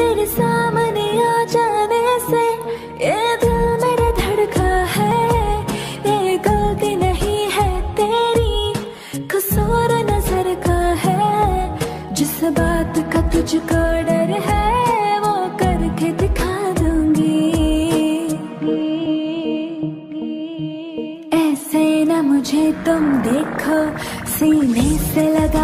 तेरे सामने आ जाने से ये दिल मेरा धड़का है। ये गलती नहीं है तेरी, कसूर नज़र का है। जिस बात का तुझको डर है, वो करके दिखा दूँगी। ऐसे ना मुझे तुम देखो, सीने से लगा